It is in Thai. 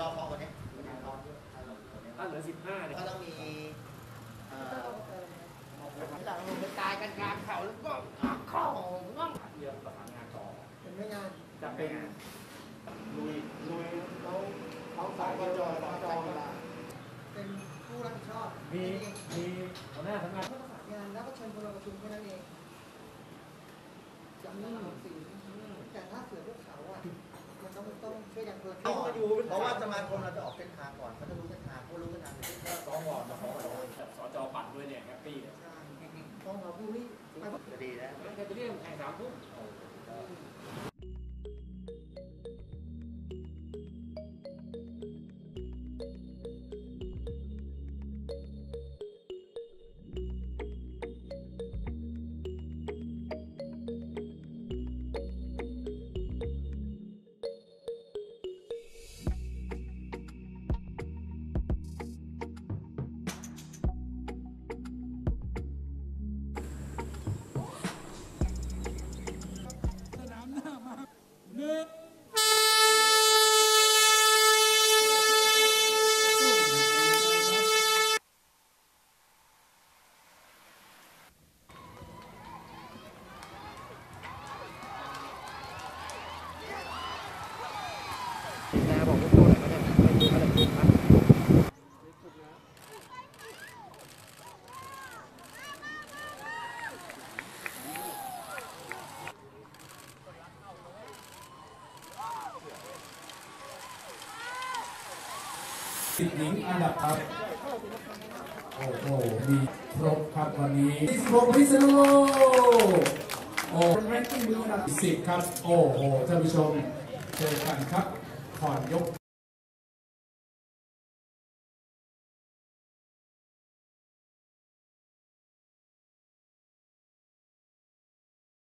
รอบเพราะวันนี้วันนี้รอบถ้าเหลือสิบห้าเนี่ยก็ต้องมีเอ่อหลังลงไปตายกันกลางเขาแล้วก็เข้าง่องเรื่องประสานงานต่อเป็นไม่งานจะเป็นลุยลุยเขาเขาสายกจสจมาเป็นผู้รับผิดชอบมีมีหัวหน้าทำงานเพื่อประสานงานแล้วก็เชิญคนมาประชุมแค่นั้นเองจะมีสิ่งแต่ถ้าเสือพวกเขาอะมัน ต้องต้องช่วยกันคนละก่อนอยู่เพราะว่าสมาคมเราจะออกเส้นทางก่อนเขาจะรู้เส้นทางเขารู้เส้นทางก็ฟ้องก่อนมาฟ้องก่อนเลยสจปั่นด้วยเนี่ยแฮปปี้เลยใช่ต้องเราผู้นี้ไปจะดีแล้วแค่จะเรียกแข่งสามทุ่ม นาบอกลูกโตหน่อยว่าจะไม่มีอะไรกินครับสิบหญิงอันดับครับ โอ้โห มีครบครับวันนี้16พิษณุโลกโอ้แรงกิ้งมืออันดับครับ โอ้โหท่านผู้ชมเจอกันครับ ขอนยก